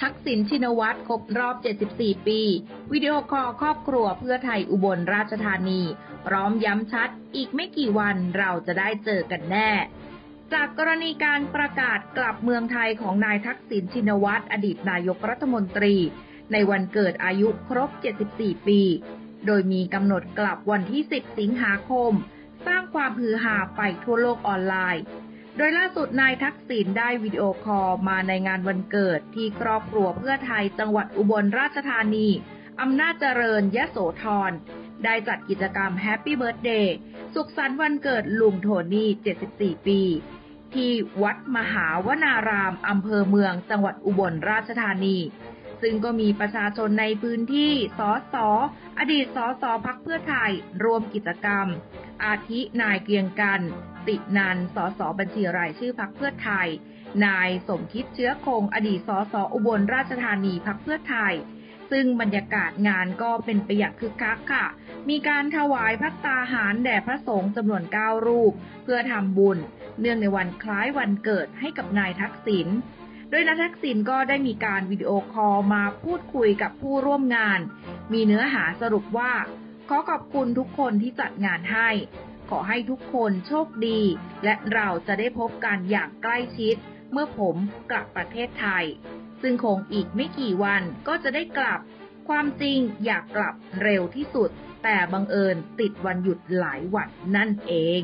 ทักษิณชินวัตรครบรอบ 74 ปี วิดีโอคอลครอบครัวเพื่อไทยอุบลราชธานี พร้อมย้ำชัด อีกไม่กี่วันเราจะได้เจอกันแน่ จากกรณีการประกาศกลับเมืองไทยของนายทักษิณชินวัตรอดีตนายกรัฐมนตรี ในวันเกิดอายุครบ 74 ปี โดยมีกำหนดกลับวันที่ 10 สิงหาคม สร้างความฮือฮาไปทั่วโลกออนไลน์ โดยล่าสุดนายทักษิณได้วิดีโอคอลมาในงานวันเกิดที่ครอบครัวเพื่อไทยจังหวัดอุบลราชธานี อำนาจเจริญยะโสธร ได้จัดกิจกรรมแฮปปี้เบิร์ a เดย์สุขสันต์วันเกิดลุงโทนี่ 74 ปี ที่วัดมหาวนาราม อำเภอเมืองจังหวัดอุบลราชธานี ซึ่งก็มีประชาชนในพื้นที่ สอสออดีตสอสอพรรคเพื่อไทย ร่วมกิจกรรม อาทินายเกรียงกัลป์ตินันท์ สสบัญชีรายชื่อพรรคเพื่อไทย นายสมคิดเชื้อคง อดีตสสอุบลราชธานีพรรคเพื่อไทย ซึ่งบรรยากาศงานก็เป็นไปอย่างคึกคักค่ะ มีการถวายภัตตาหารแด่พระสงฆ์จำนวน 9 รูป เพื่อทำบุญ เนื่องในวันคล้ายวันเกิดให้กับนายทักษิณโดยนายทักษิณก็ได้มีการวิดีโอคอลมาพูดคุยกับผู้ร่วมงาน มีเนื้อหาสรุปว่าขอขอบคุณทุกคนที่จัดงานให้ ขอให้ทุกคนโชคดี และเราจะได้พบกันอย่างใกล้ชิด เมื่อผมกลับประเทศไทย ซึ่งคงอีกไม่กี่วันก็จะได้กลับ ความจริงอยากกลับเร็วที่สุด แต่บังเอิญติดวันหยุดหลายวันนั่นเอง